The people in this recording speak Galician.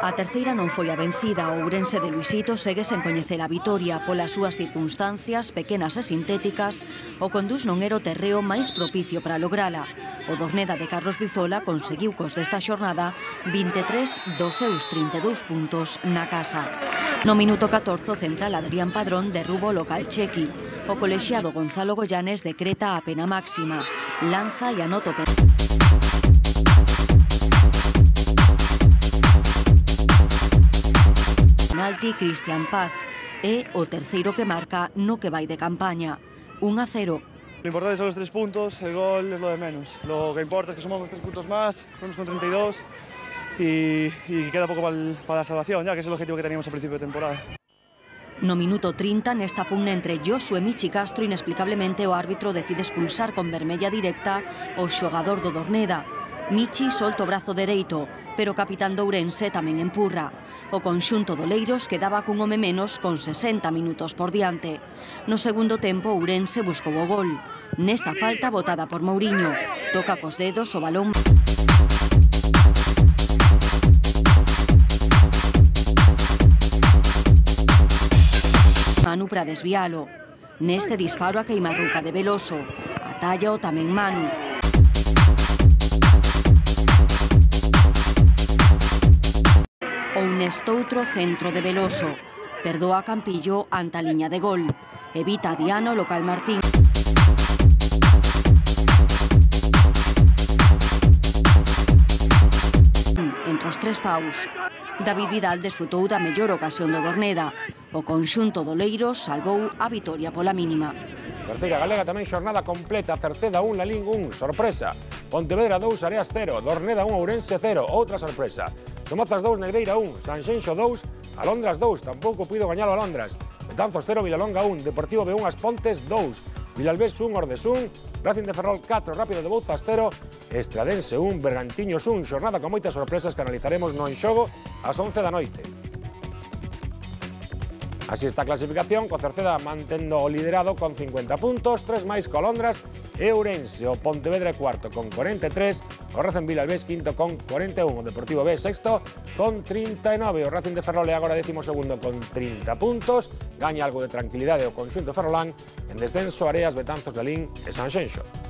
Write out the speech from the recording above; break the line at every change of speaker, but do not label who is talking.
A terceira non foi a vencida, o Ourense de Luisito segue sen coñecer a vitoria polas súas circunstancias pequenas e sintéticas, o condús non era o terreo máis propicio para lograla. O Dorneda de Carlos Bizola conseguiu cos desta xornada 23 dos seus 32 puntos na casa. No minuto 14 o central Adrián Padrón derrubo o local chequi. O colexiado Gonzalo Goyanes decreta a pena máxima. Lanza e anoto... Per... penalti Cristian Paz É o terceiro que marca no que vai de campaña, 1 a 0.
Lo importante son os tres puntos, el gol es lo de menos. Lo que importa es que sumamos tres puntos más, vamos con 32 y, y queda pouco para pa la salvación, ya que es el objetivo que teníamos al principio de temporada.
No minuto 30, nesta pugna entre Josu e Michi Castro, inexplicablemente o árbitro decide expulsar con vermella directa o xogador do Dorneda, Michi solta o brazo dereito, pero o capitán do Ourense tamén empurra. O conxunto do Leiros quedaba cun home menos con 60 minutos por diante. No segundo tempo, Ourense buscou o gol. Nesta falta botada por Mourinho, toca cos dedos o balón... Manu para desvialo. Neste disparo a queimarruca de Veloso. Atalla o tamén Manu. nestoutro centro de Veloso. Perdoa Campillo ante a liña de gol. Evita a Diano local Martín. Entre os tres paus. David Vidal desfrutou da mellor ocasión do Borneda. O conxunto do Leiros salvou a vitoria pola mínima.
Terceira galega tamén xornada completa, Cerceda 1, Lalín 1, sorpresa. Pontevedra 2, Areas 0, Dorneda 1, Ourense 0, outra sorpresa. Somozas 2, Negreira 1, Sanxenxo 2, Alondras 2, tampouco puido gañar a Alondras. Betanzos 0, Vilalonga 1, Deportivo B1, As Pontes 2, Vilalbés 1, Ordes 1, Racing de Ferrol 4, Rápido de Bouzas 0, Estradense 1, Bergantiños 1, xornada con moitas sorpresas que analizaremos no en xogo ás 11 da noite. Así está a clasificación, co Cerceda mantendo liderado con 50 puntos, 3 máis Colondras e Ourense, o Pontevedra cuarto con 43, o Racing Vilalbés quinto con 41, o Deportivo B sexto con 39, o Racing de Ferrol agora décimo segundo con 30 puntos, gaña algo de tranquilidade o conxunto ferrolán, en descenso Areas, Betanzos, Lalín e Sanxenxo.